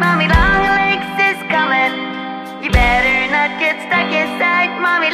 mommy long legs is coming. You better not get stuck inside mommy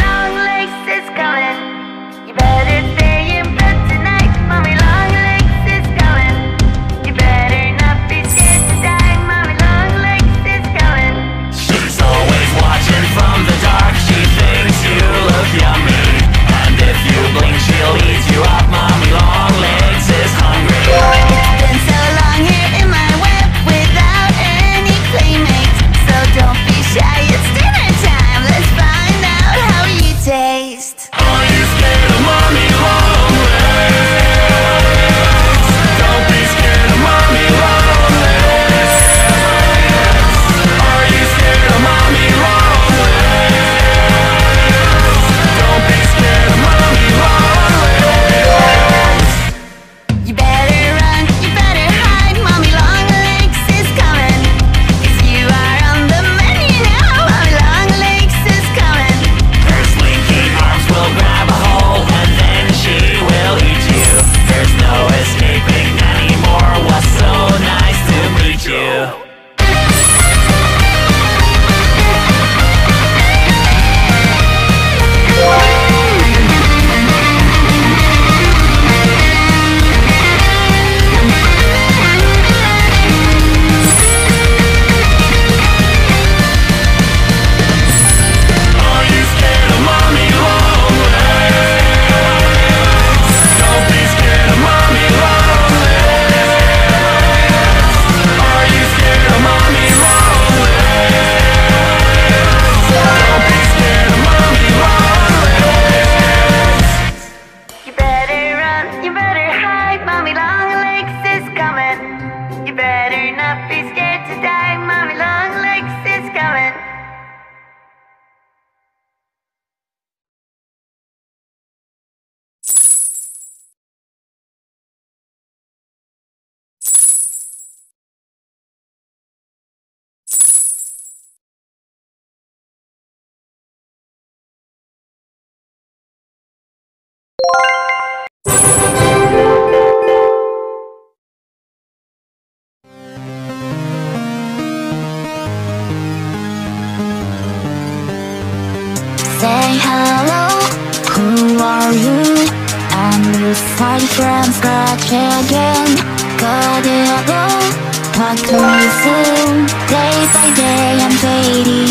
here again God, it all Talk to me soon Day by day I'm fading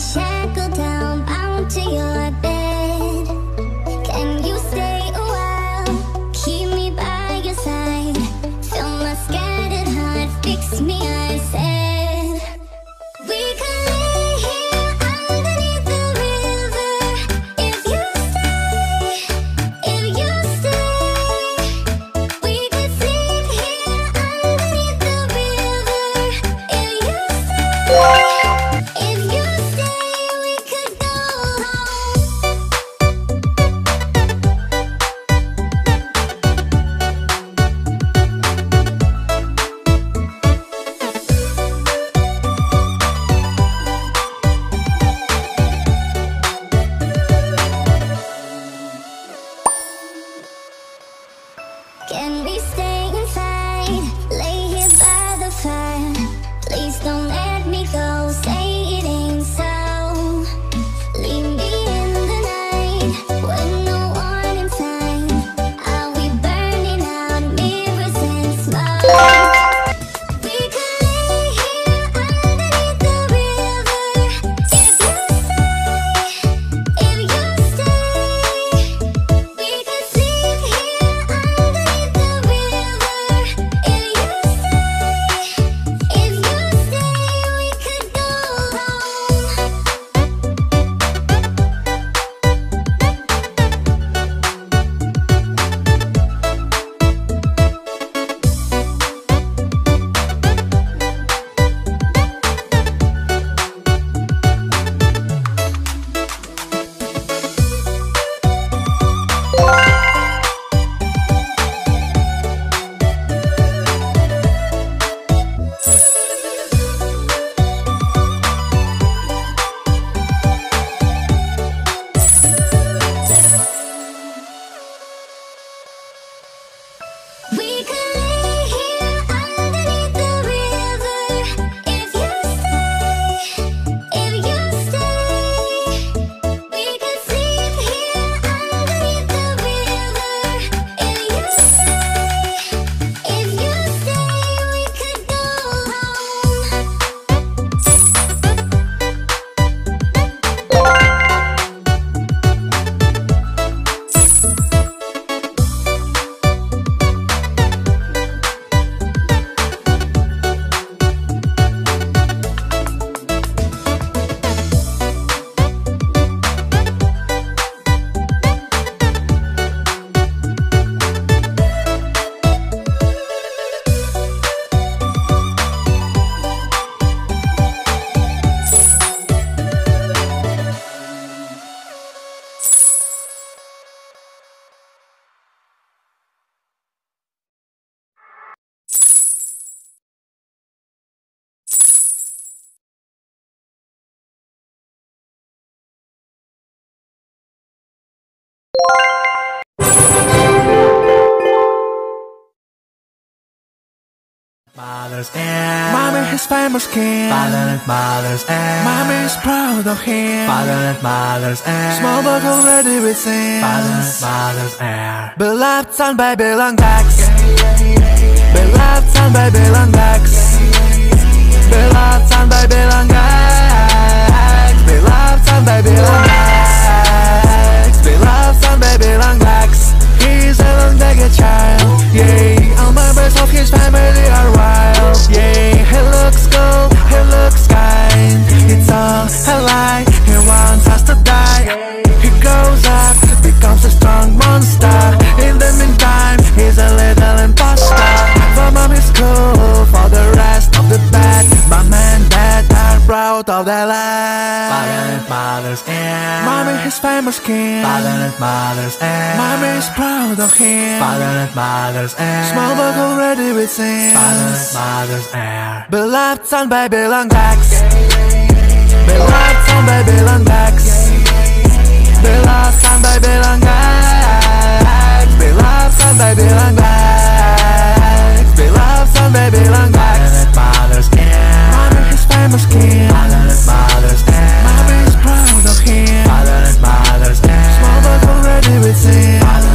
shackled down, bound to your Mother's Heir. Mommy has famous skin. Father and Mother's Heir. Mommy is proud of him. Father and Mother's Heir. Small but already with sins. Father and Mother's Heir. Beloved son by Bill Dax. Beloved son by Bill Dax. Beloved son by Bill Dax. Beloved son by Bill Dax. Proud of their Father life. and Mother's Heir. Mommy has famous skin. Father and Mother's Heir. Mommy is proud of him. Father and Mother's Heir. Small but already with Father and sins. Mother's Heir. Beloved son by Bill Dax. Beloved son by Bill Dax. With